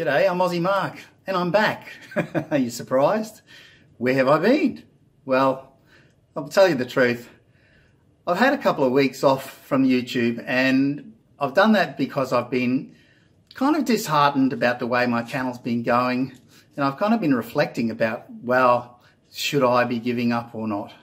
G'day, I'm Aussie Mark, and I'm back. Are you surprised? Where have I been? Well, I'll tell you the truth. I've had a couple of weeks off from YouTube, and I've done that because I've been kind of disheartened about the way my channel's been going, and I've kind of been reflecting about, well, should I be giving up or not?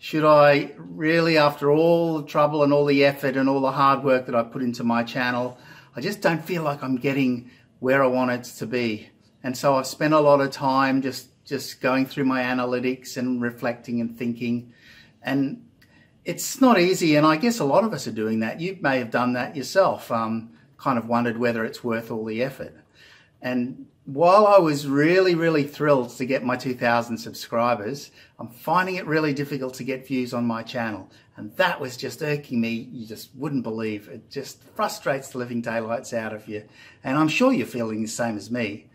Should I really, after all the trouble and all the effort and all the hard work that I put into my channel, I just don't feel like I'm getting where I want it to be. And so I've spent a lot of time just, just going through my analytics and reflecting and thinking. And it's not easy. And I guess a lot of us are doing that. You may have done that yourself, um, kind of wondered whether it's worth all the effort. And while I was really, really thrilled to get my 2,000 subscribers, I'm finding it really difficult to get views on my channel. And that was just irking me. You just wouldn't believe. It just frustrates the living daylights out of you. And I'm sure you're feeling the same as me.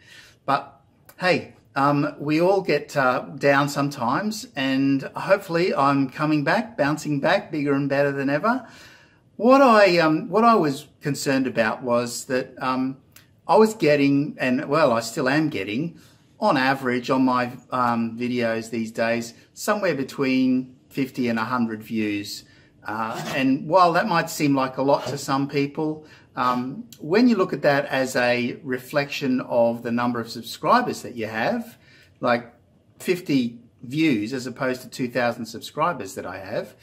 But hey, um, we all get uh, down sometimes. And hopefully I'm coming back, bouncing back, bigger and better than ever. What I, um, what I was concerned about was that um, I was getting, and well, I still am getting, on average on my um, videos these days, somewhere between 50 and 100 views. Uh, and while that might seem like a lot to some people, um, when you look at that as a reflection of the number of subscribers that you have, like 50 views as opposed to 2,000 subscribers that I have,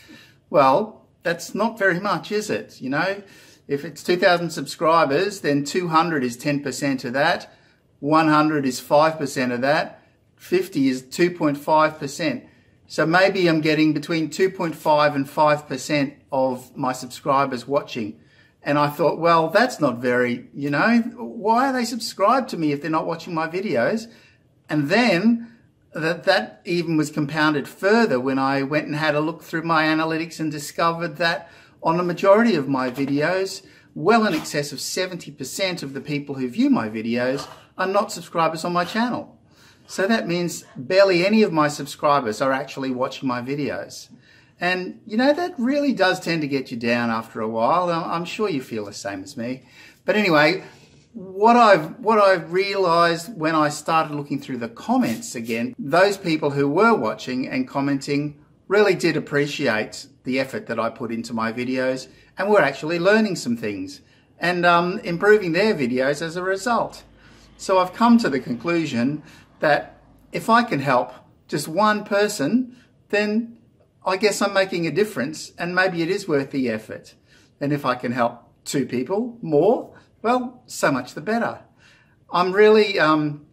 well, that's not very much, is it? You know, if it's 2,000 subscribers, then 200 is 10% of that, 100 is 5% of that, 50 is 2.5%. So maybe I'm getting between 2.5 and 5% of my subscribers watching. And I thought, well, that's not very, you know, why are they subscribed to me if they're not watching my videos? And then that, that even was compounded further when I went and had a look through my analytics and discovered that on a majority of my videos, well in excess of 70% of the people who view my videos are not subscribers on my channel. So that means barely any of my subscribers are actually watching my videos. And you know, that really does tend to get you down after a while. I'm sure you feel the same as me. But anyway, what I've, what I've realized when I started looking through the comments again, those people who were watching and commenting really did appreciate the effort that I put into my videos and were actually learning some things and um, improving their videos as a result. So I've come to the conclusion that if I can help just one person, then I guess I'm making a difference and maybe it is worth the effort. And if I can help two people more, well, so much the better. I'm really um,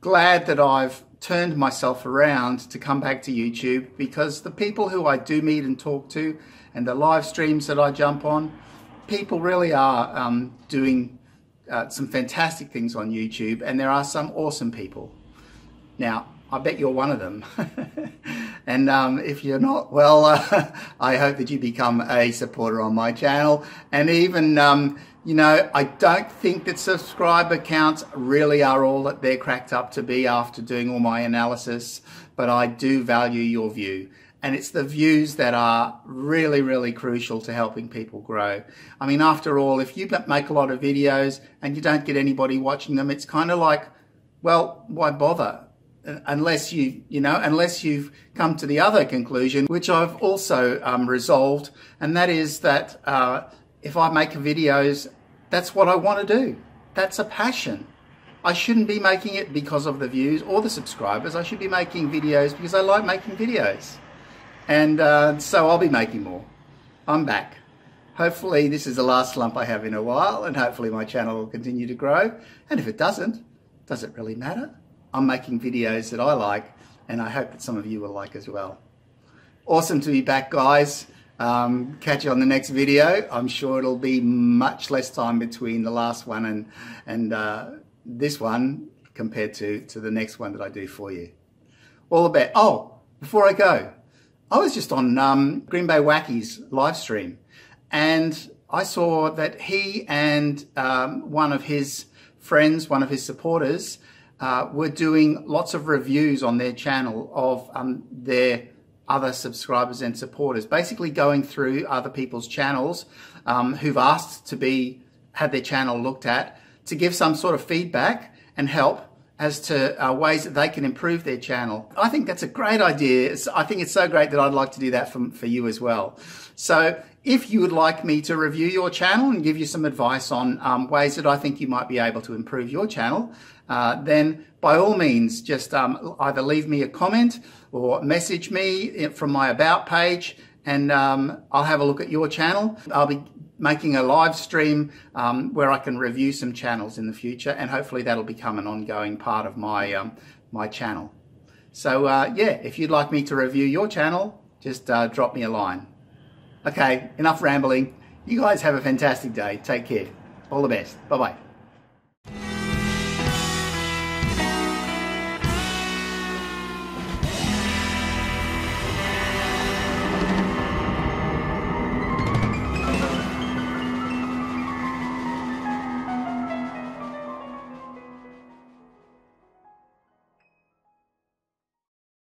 glad that I've turned myself around to come back to YouTube because the people who I do meet and talk to and the live streams that I jump on, people really are um, doing uh, some fantastic things on YouTube and there are some awesome people. Now, I bet you're one of them. and um, if you're not, well, uh, I hope that you become a supporter on my channel and even um, you know, I don't think that subscriber counts really are all that they're cracked up to be after doing all my analysis, but I do value your view. And it's the views that are really, really crucial to helping people grow. I mean, after all, if you make a lot of videos and you don't get anybody watching them, it's kind of like, well, why bother? Unless you, you know, unless you've come to the other conclusion, which I've also um, resolved, and that is that uh, if I make videos that's what I want to do. That's a passion. I shouldn't be making it because of the views or the subscribers. I should be making videos because I like making videos. And uh, so I'll be making more. I'm back. Hopefully this is the last slump I have in a while and hopefully my channel will continue to grow. And if it doesn't, does it really matter? I'm making videos that I like and I hope that some of you will like as well. Awesome to be back guys. Um, catch you on the next video. I'm sure it'll be much less time between the last one and, and uh, this one compared to, to the next one that I do for you. All best. Oh, before I go, I was just on um, Green Bay Wacky's live stream and I saw that he and um, one of his friends, one of his supporters, uh, were doing lots of reviews on their channel of um, their other subscribers and supporters, basically going through other people's channels um, who've asked to be had their channel looked at to give some sort of feedback and help as to uh, ways that they can improve their channel. I think that's a great idea. It's, I think it's so great that I'd like to do that for, for you as well. So if you would like me to review your channel and give you some advice on um, ways that I think you might be able to improve your channel, uh, then by all means, just um, either leave me a comment or message me from my About page and um, I'll have a look at your channel. I'll be making a live stream um, where I can review some channels in the future, and hopefully that'll become an ongoing part of my um, my channel. So uh, yeah, if you'd like me to review your channel, just uh, drop me a line. Okay, enough rambling. You guys have a fantastic day. Take care. All the best. Bye bye.